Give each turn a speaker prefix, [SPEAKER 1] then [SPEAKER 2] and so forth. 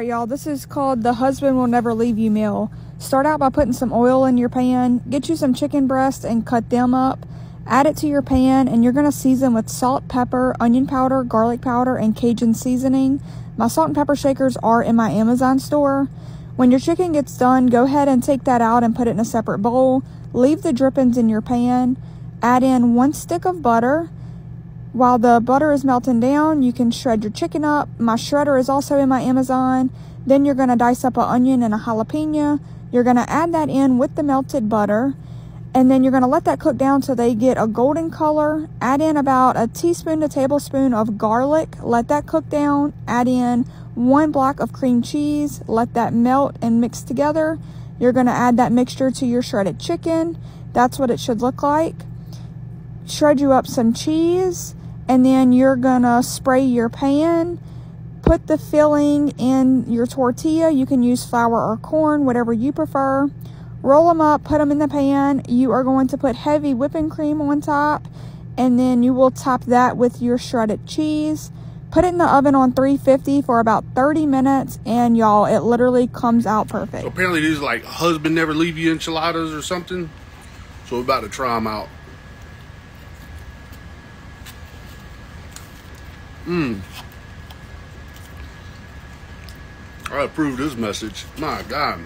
[SPEAKER 1] Alright, y'all, this is called the husband will never leave you meal. Start out by putting some oil in your pan, get you some chicken breasts and cut them up. Add it to your pan and you're gonna season with salt, pepper, onion powder, garlic powder, and Cajun seasoning. My salt and pepper shakers are in my Amazon store. When your chicken gets done, go ahead and take that out and put it in a separate bowl. Leave the drippings in your pan. Add in one stick of butter while the butter is melting down, you can shred your chicken up. My shredder is also in my Amazon. Then you're going to dice up an onion and a jalapeno. You're going to add that in with the melted butter. And then you're going to let that cook down so they get a golden color. Add in about a teaspoon to tablespoon of garlic. Let that cook down. Add in one block of cream cheese. Let that melt and mix together. You're going to add that mixture to your shredded chicken. That's what it should look like. Shred you up some cheese and then you're gonna spray your pan put the filling in your tortilla. You can use flour or corn whatever you prefer. Roll them up put them in the pan. You are going to put heavy whipping cream on top and then you will top that with your shredded cheese. Put it in the oven on 350 for about 30 minutes and y'all it literally comes out perfect.
[SPEAKER 2] So apparently these like husband never leave you enchiladas or something? So we're about to try them out Mmm. I approve this message. My God.